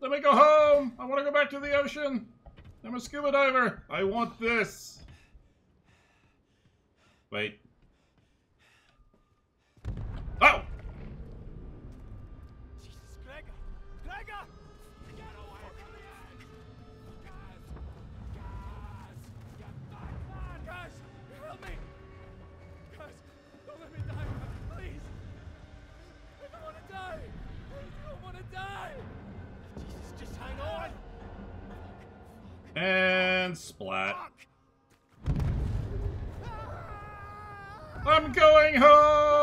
Let me go home! I want to go back to the ocean! I'm a scuba diver! I want this! Wait. Oh! Jesus, Gregor! Gregor! And splat. I'm going home!